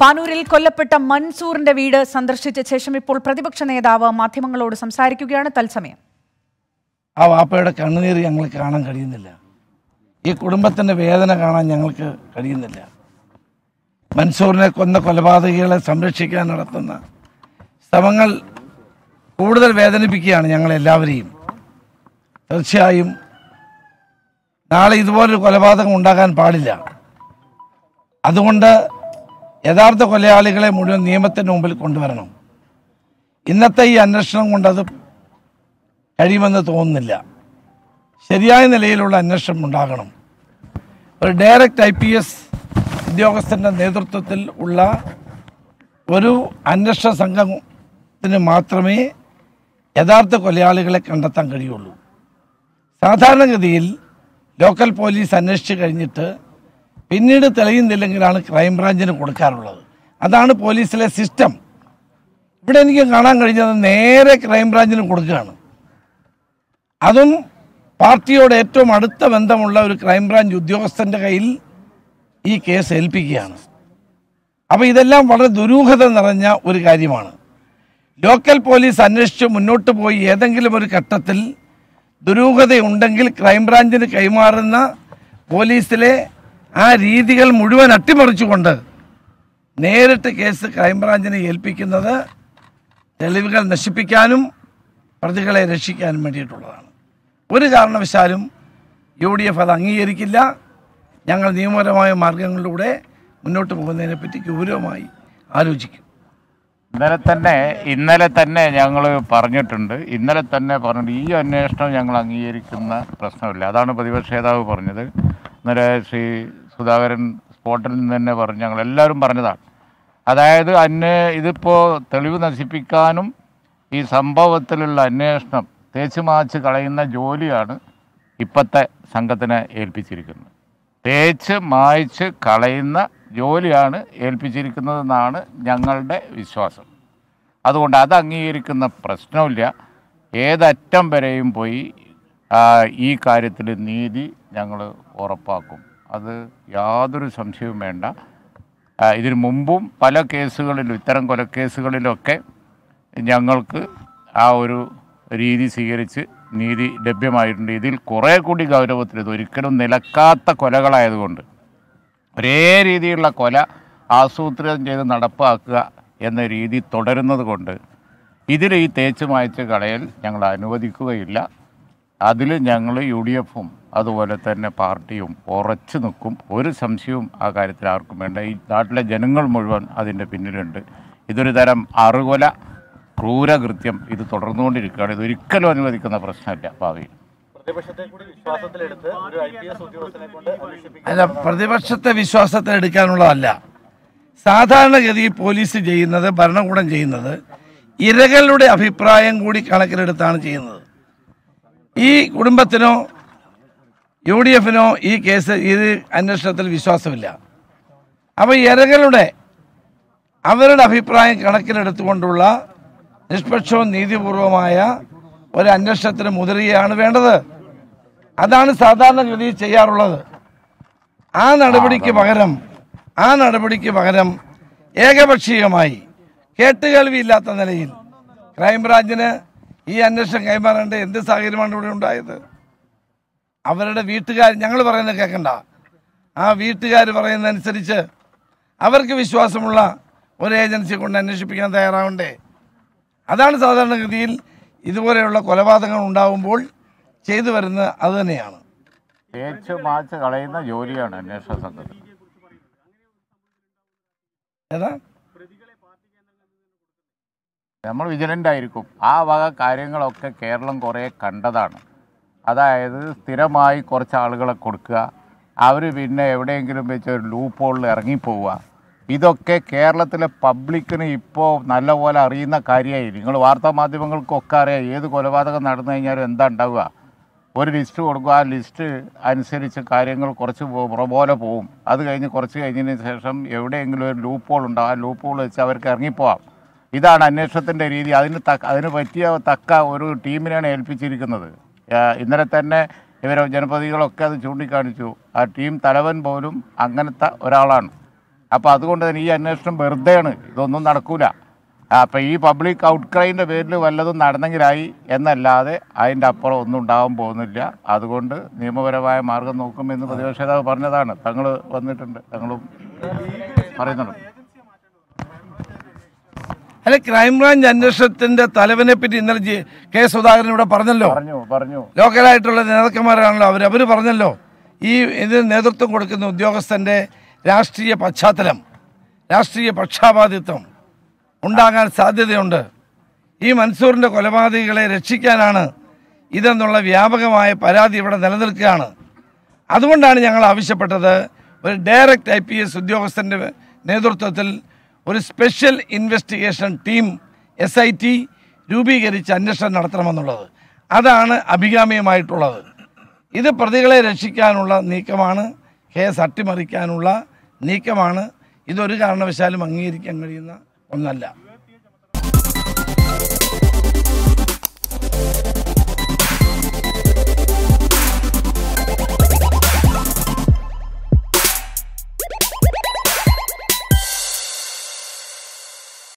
പാനൂരിൽ കൊല്ലപ്പെട്ട മൻസൂറിന്റെ വീട് സന്ദർശിച്ച ശേഷം ഇപ്പോൾ പ്രതിപക്ഷ നേതാവ് മാധ്യമങ്ങളോട് സംസാരിക്കുകയാണ്. തത്സമയം. ആ വാപ്പയുടെ കണ്ണുനീർ ഞങ്ങൾ കാണാൻ കഴിയുന്നില്ല. ഈ കുടുംബത്തിന്റെ വേദന കാണാൻ ഞങ്ങൾക്ക് കഴിയുന്നില്ല. മൻസൂറിനെ കൊന്ന കൊലപാതകികളെ സംരക്ഷിക്കാൻ നടത്തുന്ന ശ്രമങ്ങൾ കൂടുതൽ വേദനിപ്പിക്കുകയാണ് ഞങ്ങളെല്ലാവരെയും. തീർച്ചയായും നാളെ ഇതുപോലൊരു കൊലപാതകം ഉണ്ടാകാൻ പാടില്ല. അതുകൊണ്ട് യഥാർത്ഥ കൊലയാളികളെ മുഴുവൻ നിയമത്തിന് മുമ്പിൽ കൊണ്ടുവരണം. ഇന്നത്തെ ഈ അന്വേഷണം കൊണ്ടത് കഴിയുമെന്ന് തോന്നുന്നില്ല. ശരിയായ നിലയിലുള്ള അന്വേഷണം ഉണ്ടാകണം. ഒരു ഡയറക്റ്റ് ഐ പി എസ് ഉദ്യോഗസ്ഥന്റെ നേതൃത്വത്തിൽ ഉള്ള ഒരു അന്വേഷണ സംഘത്തിന് മാത്രമേ യഥാർത്ഥ കൊലയാളികളെ കണ്ടെത്താൻ കഴിയുള്ളൂ. സാധാരണഗതിയിൽ ലോക്കൽ പോലീസ് അന്വേഷിച്ച് കഴിഞ്ഞിട്ട് പിന്നീട് തെളിയുന്നില്ലെങ്കിലാണ് ക്രൈംബ്രാഞ്ചിന് കൊടുക്കാറുള്ളത്. അതാണ് പോലീസിലെ സിസ്റ്റം. ഇവിടെ എനിക്ക് കാണാൻ കഴിഞ്ഞത് നേരെ ക്രൈംബ്രാഞ്ചിന് കൊടുക്കുകയാണ്. അതും പാർട്ടിയോട് ഏറ്റവും അടുത്ത ബന്ധമുള്ള ഒരു ക്രൈംബ്രാഞ്ച് ഉദ്യോഗസ്ഥന്റെ കയ്യിൽ ഈ കേസ് ഏൽപ്പിക്കുകയാണ്. അപ്പോൾ ഇതെല്ലാം വളരെ ദുരൂഹത നിറഞ്ഞ ഒരു കാര്യമാണ്. ലോക്കൽ പോലീസ് അന്വേഷിച്ച് മുന്നോട്ട് പോയി ഏതെങ്കിലും ഒരു ഘട്ടത്തിൽ ദുരൂഹതയുണ്ടെങ്കിൽ ക്രൈംബ്രാഞ്ചിന് കൈമാറുന്ന പോലീസിലെ ആ രീതികൾ മുഴുവൻ അട്ടിമറിച്ചുകൊണ്ട് നേരിട്ട് കേസ് ക്രൈംബ്രാഞ്ചിനെ ഏൽപ്പിക്കുന്നത് തെളിവുകൾ നശിപ്പിക്കാനും പ്രതികളെ രക്ഷിക്കാനും വേണ്ടിയിട്ടുള്ളതാണ്. ഒരു കാരണവശാലും യു ഡി എഫ് അത് അംഗീകരിക്കില്ല. ഞങ്ങൾ നിയമപരമായ മാർഗങ്ങളിലൂടെ മുന്നോട്ട് പോകുന്നതിനെപ്പറ്റി ഗൗരവമായി ആലോചിക്കും. ഇന്നലെ തന്നെ ഇന്നലെ തന്നെ ഞങ്ങൾ പറഞ്ഞിട്ടുണ്ട്. ഇന്നലെ തന്നെ പറഞ്ഞിട്ട് ഈ അന്വേഷണം ഞങ്ങൾ അംഗീകരിക്കുന്ന പ്രശ്നമില്ല. അതാണ് പ്രതിപക്ഷ നേതാവ് പറഞ്ഞത്. ഇന്നലെ ശ്രീ സുധാകരൻ സ്പോട്ടിൽ നിന്ന് തന്നെ പറഞ്ഞു ഞങ്ങൾ എല്ലാവരും പറഞ്ഞതാണ്. അതായത് അന്വേ ഇതിപ്പോൾ തെളിവ് നശിപ്പിക്കാനും ഈ സംഭവത്തിലുള്ള അന്വേഷണം തേച്ച് മാച്ച് കളയുന്ന ജോലിയാണ് ഇപ്പോഴത്തെ സംഘത്തിനെ ഏൽപ്പിച്ചിരിക്കുന്നത്. തേച്ച് മായ്ച്ച് കളയുന്ന ജോലിയാണ് ഏൽപ്പിച്ചിരിക്കുന്നതെന്നാണ് ഞങ്ങളുടെ വിശ്വാസം. അതുകൊണ്ട് അത് അംഗീകരിക്കുന്ന പ്രശ്നമില്ല ഏതറ്റം വരെയും പോയി ഈ കാര്യത്തിൽ നീതി ഞങ്ങൾ ഉറപ്പാക്കും. അത് യാതൊരു സംശയവും വേണ്ട. ഇതിന് മുമ്പും പല കേസുകളിലും ഇത്തരം കൊലക്കേസുകളിലൊക്കെ ഞങ്ങൾക്ക് ആ ഒരു രീതി സ്വീകരിച്ച് നീതി ലഭ്യമായിട്ടുണ്ട്. ഇതിൽ കുറേ കൂടി ഗൗരവത്തിൽ ഇത് ഒരിക്കലും നിലക്കാത്ത കൊലകളായതുകൊണ്ട് ഒരേ രീതിയിലുള്ള കൊല ആസൂത്രണം ചെയ്ത് നടപ്പാക്കുക എന്ന രീതി തുടരുന്നത് കൊണ്ട് ഇതിൽ ഈ തേച്ച് മായച്ച് കളയൽ ഞങ്ങൾ അനുവദിക്കുകയില്ല. അതിൽ ഞങ്ങൾ യു ഡി എഫും അതുപോലെ തന്നെ പാർട്ടിയും ഉറച്ചു നിൽക്കും. ഒരു സംശയവും ആ കാര്യത്തിൽ ആർക്കും വേണ്ട. ഈ നാട്ടിലെ ജനങ്ങൾ മുഴുവൻ അതിന്റെ പിന്നിലുണ്ട്. ഇതൊരു തരം അറുകൊല ക്രൂരകൃത്യം ഇത് തുടർന്നുകൊണ്ടിരിക്കുകയാണ്. ഇത് ഒരിക്കലും അനുവദിക്കുന്ന പ്രശ്നമില്ല ഭാവിയിൽ അല്ല പ്രതിപക്ഷത്തെ വിശ്വാസത്തിൽ എടുക്കാനുള്ളതല്ല. സാധാരണഗതിയിൽ പോലീസ് ചെയ്യുന്നത് ഭരണകൂടം ചെയ്യുന്നത് ഇരകളുടെ അഭിപ്രായം കൂടി കണക്കിലെടുത്താണ് ചെയ്യുന്നത്. ഈ കുടുംബത്തിനോ യു ഡി എഫിനോ ഈ കേസ് ഇത് അന്വേഷണത്തിൽ വിശ്വാസമില്ല. അപ്പോൾ ഇരകളുടെ അവരുടെ അഭിപ്രായം കണക്കിലെടുത്തുകൊണ്ടുള്ള നിഷ്പക്ഷവും നീതിപൂർവമായ ഒരു അന്വേഷണത്തിന് മുതിരുകയാണ് വേണ്ടത്. അതാണ് സാധാരണഗതിയിൽ ചെയ്യാറുള്ളത്. ആ നടപടിക്ക് പകരം ആ നടപടിക്ക് പകരം ഏകപക്ഷീയമായി കേട്ടുകേൾവിയില്ലാത്ത നിലയിൽ ക്രൈംബ്രാഞ്ചിന് ഈ അന്വേഷണം കൈമാറേണ്ട എന്ത് സാഹചര്യമാണ് ഇവിടെ ഉണ്ടായത്? അവരുടെ വീട്ടുകാർ ഞങ്ങൾ പറയുന്നത് കേൾക്കണ്ട ആ വീട്ടുകാർ പറയുന്നതനുസരിച്ച് അവർക്ക് വിശ്വാസമുള്ള ഒരു ഏജൻസി കൊണ്ട് അന്വേഷിപ്പിക്കാൻ തയ്യാറാവണ്ടേ. അതാണ് സാധാരണഗതിയിൽ ഇതുപോലെയുള്ള കൊലപാതകങ്ങൾ ഉണ്ടാകുമ്പോൾ ചെയ്തു വരുന്നത് അതുതന്നെയാണ് തേച്ച് മാച്ച് കളയുന്ന ജോലിയാണ് അന്വേഷണ സംഘത്തിൽ ഏതാ? നമ്മൾ വിജിലന്റ് ആയിരിക്കും. ആ വക കാര്യങ്ങളൊക്കെ കേരളം കുറേ കണ്ടതാണ്. അതായത് സ്ഥിരമായി കുറച്ച് ആളുകളെ കൊടുക്കുക. അവർ പിന്നെ എവിടെയെങ്കിലും വെച്ച് ഒരു ലൂപ്പ് ഹോളിൽ ഇറങ്ങിപ്പോവുക. ഇതൊക്കെ കേരളത്തിലെ പബ്ലിക്കിന് ഇപ്പോൾ നല്ലപോലെ അറിയുന്ന കാര്യമായി. നിങ്ങൾ വാർത്താ മാധ്യമങ്ങൾക്കൊക്കെ അറിയാം ഏത് കൊലപാതകം നടന്നു കഴിഞ്ഞാലും എന്താ ഉണ്ടാവുക. ഒരു ലിസ്റ്റ് കൊടുക്കുക. ആ ലിസ്റ്റ് അനുസരിച്ച് കാര്യങ്ങൾ കുറച്ച് പുറപോലെ പോവും. അത് കഴിഞ്ഞ് കുറച്ച് കഴിഞ്ഞതിന് ശേഷം എവിടെയെങ്കിലും ഒരു ലൂപ്പ് ഹോൾ ഉണ്ടാവും ആ ലൂപ്പ് ഹോൾ വെച്ച് അവർക്ക് ഇറങ്ങിപ്പോവാം. ഇതാണ് അന്വേഷണത്തിന്റെ രീതി. അതിന് തക്ക അതിന് പറ്റിയ തക്ക ഒരു ടീമിനെയാണ് ഏൽപ്പിച്ചിരിക്കുന്നത്. ഇന്നലെ തന്നെ ഇവരെ ജനപ്രതികളൊക്കെ അത് ചൂണ്ടിക്കാണിച്ചു. ആ ടീം തലവൻ പോലും അങ്ങനത്തെ ഒരാളാണ്. അപ്പോൾ അതുകൊണ്ട് തന്നെ ഈ അന്വേഷണം വെറുതെയാണ്. ഇതൊന്നും നടക്കൂല. അപ്പോൾ ഈ പബ്ലിക് ഔട്ട്ക്രൈന്റെ പേരിൽ വല്ലതും നടന്നെങ്കിലായി എന്നല്ലാതെ അതിന്റെ അപ്പുറം ഒന്നും ഉണ്ടാവാൻ പോകുന്നില്ല. അതുകൊണ്ട് നിയമപരമായ മാർഗം നോക്കുമെന്ന് പ്രതിപക്ഷ നേതാവ് പറഞ്ഞതാണ്. തങ്ങൾ വന്നിട്ടുണ്ട്. തങ്ങളും പറയുന്നുണ്ട്. അല്ല ക്രൈംബ്രാഞ്ച് അന്വേഷണത്തിന്റെ തലവനെ പറ്റി ഇന്നലെ കെ സുധാകരൻ ഇവിടെ പറഞ്ഞല്ലോ. പറഞ്ഞു ലോക്കലായിട്ടുള്ള നേതാക്കന്മാരാണല്ലോ അവർ അവർ പറഞ്ഞല്ലോ ഈ ഇതിന് നേതൃത്വം കൊടുക്കുന്ന ഉദ്യോഗസ്ഥന്റെ രാഷ്ട്രീയ പശ്ചാത്തലം രാഷ്ട്രീയ പക്ഷാപാതിത്വം ഉണ്ടാകാൻ സാധ്യതയുണ്ട്. ഈ മൻസൂറിന്റെ കൊലപാതകികളെ രക്ഷിക്കാനാണ് ഇതെന്നുള്ള വ്യാപകമായ പരാതി ഇവിടെ നിലനിൽക്കുകയാണ്. അതുകൊണ്ടാണ് ഞങ്ങൾ ആവശ്യപ്പെട്ടത് ഒരു ഡയറക്റ്റ് ഐ പി എസ് ഉദ്യോഗസ്ഥന്റെ നേതൃത്വത്തിൽ ഒരു special investigation team S I T രൂപീകരിച്ച് അന്വേഷണം നടത്തണമെന്നുള്ളത്. അതാണ് അഭികാമ്യമായിട്ടുള്ളത്. ഇത് പ്രതികളെ രക്ഷിക്കാനുള്ള നീക്കമാണ് കേസ് അട്ടിമറിക്കാനുള്ള നീക്കമാണ്. ഇതൊരു കാരണവശാലും അംഗീകരിക്കാൻ കഴിയുന്ന ഒന്നല്ല.